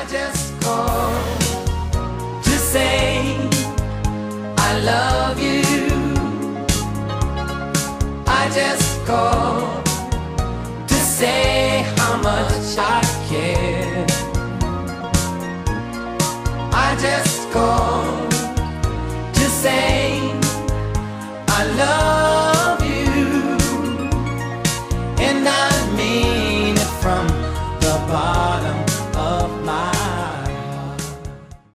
I just call to say I love you. I just call to say how much I care. I just call to say I love